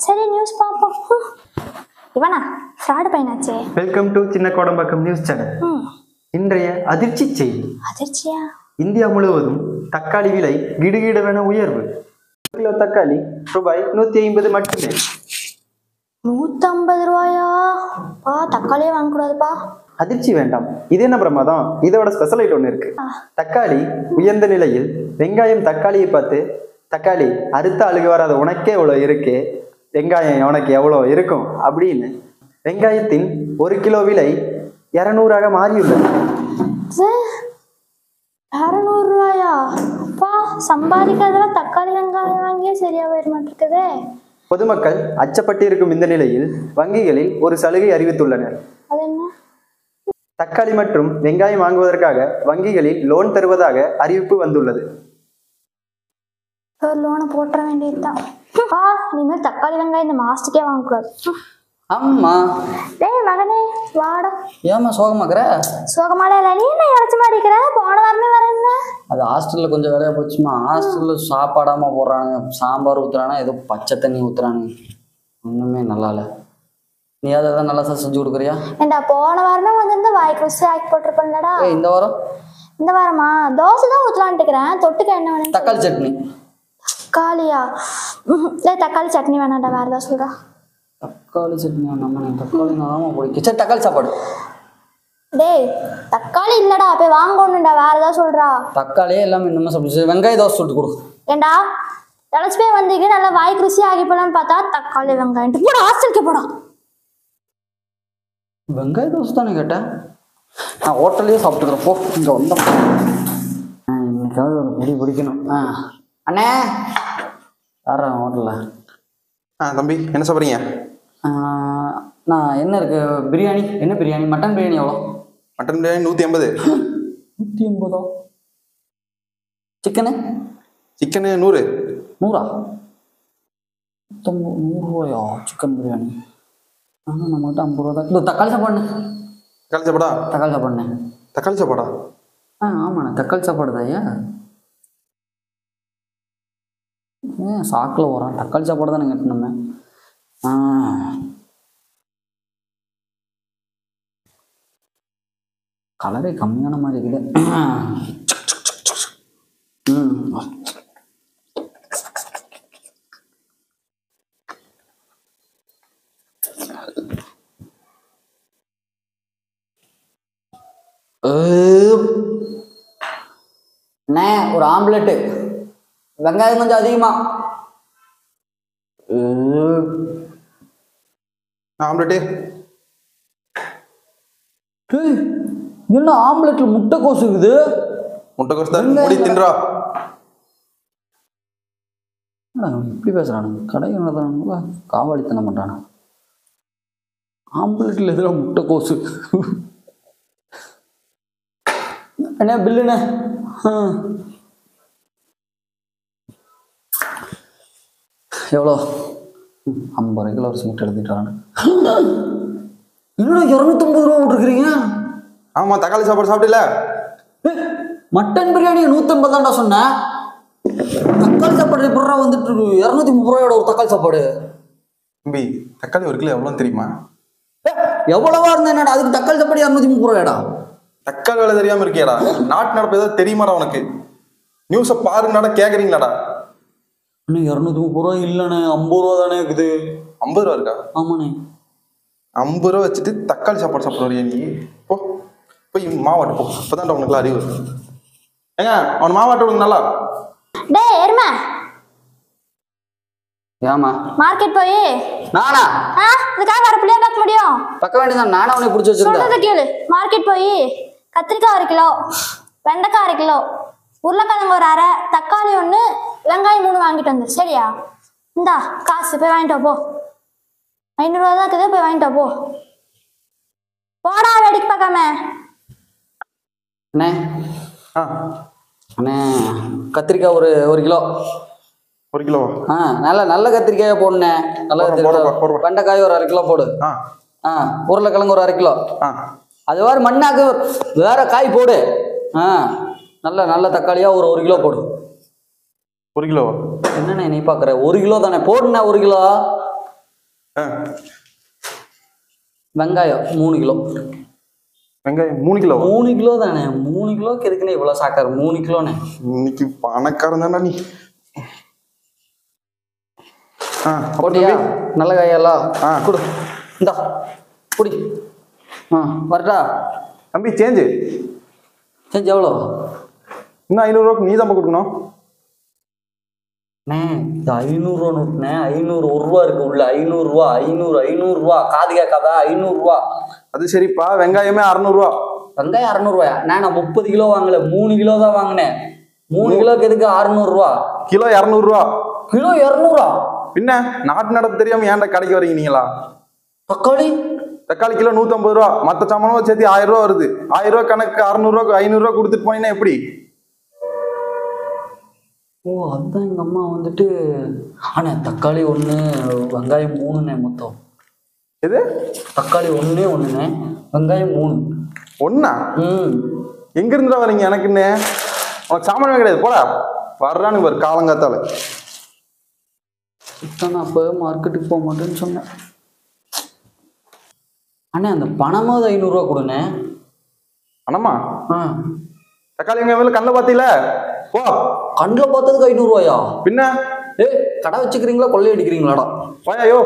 சரி நியூஸ் பார்ப்போம். இவனா ஃப்ராடு பையனாச்சே. வெல்கம் டு சின்ன கோடம்பாக்கம் நியூஸ் சேனல் இன்றைய அதிர்ச்சி செய்தி. அதிர்ச்சியா? இந்தியா முழுவதும் தக்காளி விலை கிடுகிடுவென உயர்வு. கிலோ தக்காளி ரூபாய் நூத்தி ஐம்பது மட்டுமே. நூற்றம்பது ரூபாயா? பா தக்காளியே வாங்கக்கூடாதுப்பா. அதிர்ச்சி வேண்டாம். இது என்ன பிரமாதம்? இதோட ஸ்பெஷல் ஐட்டம் ஒன்று இருக்கு. தக்காளி உயர்ந்த நிலையில் வெங்காயம் தக்காளியை பார்த்து தக்காளி அறுத்த அழுகு வராத உனக்கே இவ்வளோ இருக்கு. வெங்காயம் உனக்கு எவ்வளோ இருக்கும் அப்படின்னு. வெங்காயத்தின் ஒரு கிலோ விலை இரநூறாக மாறியுள்ளது. இரநூறு ரூபாயா அப்பா சம்பாதிக்கிறதெல்லாம் தக்காளி வெங்காயம் வாங்கியே சரியா போயிட மாட்டேங்குதே. பொதுமக்கள் அச்சப்பட்டு இருக்கும் இந்த நிலையில் வங்கிகளில் ஒரு சலுகை அறிவித்துள்ளனர். அது என்ன தக்காளி மற்றும் வெங்காயம் வாங்குவதற்காக வங்கிகளில் லோன் தருவதாக அறிவிப்பு வந்துள்ளது. லோனை போட்டுற வேண்டியதுதான். பா இனிமேல் தக்காளி வெங்காயம் இந்த மாசத்துக்கே வாங்கக்கூடாது. அம்மா. டேய் மகனே வாடா. ஏம்மா சோகமாக்குற? சோகமால இல்லை நீ என்ன இறச்சி மாட்டிக்கிற போன வாரமே வரேன்ன அது ஹாஸ்டலில் கொஞ்சம் வேலையாக போச்சுமா? ஹாஸ்டலில் சாப்பாடாம போடுறானுங்க. சாம்பார் ஊற்றுறானா ஏதோ பச்சை தண்ணி ஊற்றுறானுங்க ஒன்றுமே நல்லா இல்லை. நீ அதை தான் நல்லா செஞ்சு கொடுக்குறியா? ஏண்டா போன வாரமே வந்திருந்த வாய்க்கு ருசி ஆக்கி போட்டிருப்பேன்லடா. இந்த வாரம்? இந்த வாரமா? தோசை தான் ஊற்றலான்ட்டுக்கிறேன் தொட்டுக்க என்ன வேணும் தக்காளி சட்னி. தக்காளியா. டேய் தக்காளி சட்னி வேணாம்டா வேற ஏதாவது சொல்றா. தக்காளி சட்னி நம்ம தக்காளி நல்லா பிடிக்கும் சரி தக்காளி சாப்பாடு. டேய் தக்காளி இல்லடா போய் வாங்கணும்டா வேற ஏதாவது சொல்றா. தக்காளியே எல்லாமே இன்னுமே சாப்பிடுச்சு வெங்காய தோசை சுட்டு கொடு. ஏண்டா திளச்சு போய் வந்தீங்க நல்லா வாய்க்கு ருசி ஆகி போலான்னு பார்த்தா தக்காளி வெங்காயம். போட ஹாஸ்டலுக்கு போடா. வெங்காய தோசை தானே கேட்டேன்? நான் ஹோட்டல்லையே சாப்பிட்டுக்கிறேன் போ. இங்கே வந்தோம். இன்னைக்காவது ஒரு பிடி பிடிக்கணும். ஆ. அண்ணே தர்றேன் ஹோட்டலில். ஆ தம்பி என்ன சாப்பிட்றீங்க? நான் என்ன இருக்கு? பிரியாணி. என்ன பிரியாணி? மட்டன் பிரியாணி எவ்வளோ? மட்டன் பிரியாணி நூற்றி ஐம்பது. நூற்றி எண்பதோ சிக்கனு? சிக்கனு நூறு. நூறா? நூற்றம்பது நூறுரூவாயா சிக்கன் பிரியாணி. ஆனால் நம்மகிட்ட ஐம்பது ரூபா தான் தக்காளி சாப்பாடுண்ணே தக்காளி சாப்பாடா? தக்காளி சாப்பாடுண்ணே தக்காளி சாப்பாடா? ஆ ஆமாண்ணே தக்காளி சாப்பாடு தான் ஐயா சாக்கில் வரான் தக்காளி சாப்பாடு தானே நாங்கள் ஆ. கலரே கம்மியான மாதிரி இருக்குது. ஒரு ஆம்லெட்டு. வெங்காயம் கொஞ்சம் அதிகமா. ஆம்லெட்டு. என்ன ஆம்லெட்ல முட்டை கோசு இருக்குது முட்டைக்கோஸ் தான். மூடி தின்றா. இப்படி பேசுறானுங்க கடை நடத்துறானுங்களா காவாளித்தனம் பண்றானு? ஆம்லெட்ல எதிராக முட்டை கோசு? அண்ணே பில்லுண்ணே? ஆ. எவ்வளோ? ஐம்பது கிலோ ஒரு சீட் எழுதிட்டானு என்னடா இரநூத்தம்பது ரூபா விட்டுருக்கிறீங்க ஆமா தக்காளி சாப்பாடு சாப்பிட்டல ஏய், மட்டன் பிரியாணி நூற்றம்பது தான்டா சொன்னேன் தக்காளி சாப்பாடு எப்படா வந்துட்டு இருக்கு இரநூத்தி முப்பது ரூபாயோட ஒரு தக்காளி சாப்பாடு. தம்பி தக்காளி ஒரு கிலோ எவ்வளோன்னு தெரியுமா? எவ்வளவா இருந்தா என்னடா? அதுக்கு தக்காளி சாப்பாடு இரநூத்தி முப்பது ரூபாயடா. தக்காளி வேலை தெரியாம இருக்கியாடா? நாட்டு நடப்பு ஏதாவது தெரியுமாடா உனக்கு? நியூஸை பாருங்கடா கேக்குறீங்களாடா? இன்னும் இரநூத்தி முப்பது ரூபா இல்லைண்ணே. ஐம்பது ரூபா தானே இருக்குது. ஐம்பது ரூபா இருக்கா? ஆமாண்ணே. ஐம்பது ரூபா வச்சுட்டு தக்காளி சாப்பாடு சாப்பிட வரியா நீ. போ போய் மாவாட்டு போ. அப்போதான்டா உனக்கு அறிவு வரும். ஏங்க அவன் மாவாட்ட விடுங்க நல்லா? டேய் எருமை. ஏமா மார்க்கெட் போய். நானா? ஆ இதுக்காக வர பிள்ளைய பார்க்க முடியும். பக்க வேண்டியதான் நானா உன்னை பிடிச்சி வச்சிருந்தேன் சொல்றத கேளு. மார்க்கெட் போய். கத்திரிக்காய் ஒரு கிலோ வெண்டைக்காய் அரை கிலோ உருளைக்கிழங்கு ஒரு அரை தக்காளி ஒன்று வெங்காயம் மூணு வாங்கிட்டு வந்து. சரியா? இந்தா காசு போய் வாங்கிட்டு போ. ஐநூறுரூவா தான் இருக்குது போய் வாங்கிட்டு போ. போடா வேடிக்கை பார்க்காம. அண்ணே. ஆ. அண்ணே கத்திரிக்காய் ஒரு ஒரு கிலோ. ஒரு கிலோவா? ஆ நல்ல நல்ல கத்திரிக்காயை போடுண்ணே. நல்ல கத்திரிக்காய். வெண்டைக்காய் ஒரு அரை கிலோ போடு. ஆ. ஆ உருளைக்கிழங்கு ஒரு அரை கிலோ. ஆ. அது வேறு மண்ணாக்கு வேற காய் போடு. ஆ. நல்ல நல்ல தக்காளியா ஒரு ஒரு கிலோ போடு. ஒரு கிலோவா? என்னண்ணே நீ பார்க்குற ஒரு கிலோ தானே. போடுண்ணே ஒரு கிலோ. வெங்காயம் மூணு கிலோ. வெங்காயம் மூணு கிலோ மூணு கிலோ தானே. மூணு கிலோக்கு எதுக்குண்ணே இவ்வளோ சாக்காரு? மூணு கிலோண்ணே. இன்னைக்கு பணக்காரன் தானே நீ. ஆ போட்டியா? நல்ல காயெல்லாம் ஆ. கொடு. இந்தா குடி. ஆ வரட்டா? தம்பி சேஞ்சு செஞ்சு எவ்வளோ இன்னும் ஐநூறுரூவாக்கு நீ தான் கொடுக்கணும்? அண்ணே இது ஐநூறுரூவா நோட்டுண்ணே ஐநூறு ஒரு ரூபா இருக்கு உள்ள. ஐநூறுரூவா ஐநூறு ஐநூறுரூவா காது கேட்காதா ஐநூறுரூவா அது சரிப்பா. வெங்காயமே அறநூறுவா வெங்காயம் அறநூறுவாயா நான் நான் முப்பது கிலோ வாங்கல. மூணு கிலோ தான் வாங்கினேன். மூணு கிலோக்கு எதுக்கு அறநூறுவா கிலோ இரநூறுவா கிலோ இரநூறா? பின்ன நாட்டு நடப்பு தெரியாம ஏன்டா கடைக்கு வரீங்க நீங்களா? தக்காளி? தக்காளி கிலோ நூற்றம்பது ரூபா. மற்ற சாமானும் சேர்த்து ஆயிரம் ரூபா வருது. ஆயிரம் ரூபா கணக்கு அறநூறுவா ஐநூறுரூவா கொடுத்துட்டு போனீங்கன்னா எப்படி? ஓ அதுதான் எங்கள் அம்மா வந்துட்டு அண்ணே தக்காளி ஒன்று வெங்காயம் மூணுண்ணே மொத்தம். எது? தக்காளி ஒன்றே ஒன்றுண்ணே வெங்காயம் மூணு. ஒண்ணா? ம். எங்க இருந்துடா வரீங்க எனக்குன்னு? உனக்கு சாமானமே கிடையாது போடா. வர்றானுங்க பாரு காலங்காத்தால. நான் அப்போ மார்க்கெட்டுக்கு போக மாட்டேன்னு சொன்னேன். அண்ணே அந்த பணமாவது ஐநூறுரூவா கொடுண்ணே. அண்ணம்மா ஆ. தக்காளி எங்க மேல கண்ணில் பார்த்தீல போ. கண்ணில் பார்த்ததுக்கு ஐநூறுரூவாயா பின்ன? ஏ கடை வச்சுக்கிறீங்களா கொள்ளையடிக்கிறீங்களாடா போயா யோ.